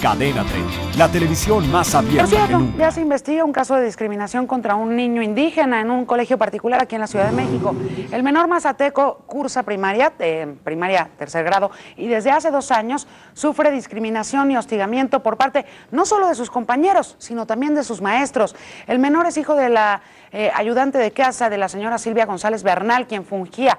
Cadena 30, la televisión más abierta que cierto, nunca. ya se investiga un caso de discriminación contra un niño indígena en un colegio particular aquí en la Ciudad de México. El menor mazateco cursa primaria, eh, primaria tercer grado, y desde hace dos años sufre discriminación y hostigamiento por parte no solo de sus compañeros, sino también de sus maestros. El menor es hijo de la eh, ayudante de casa de la señora Silvia González Bernal, quien fungía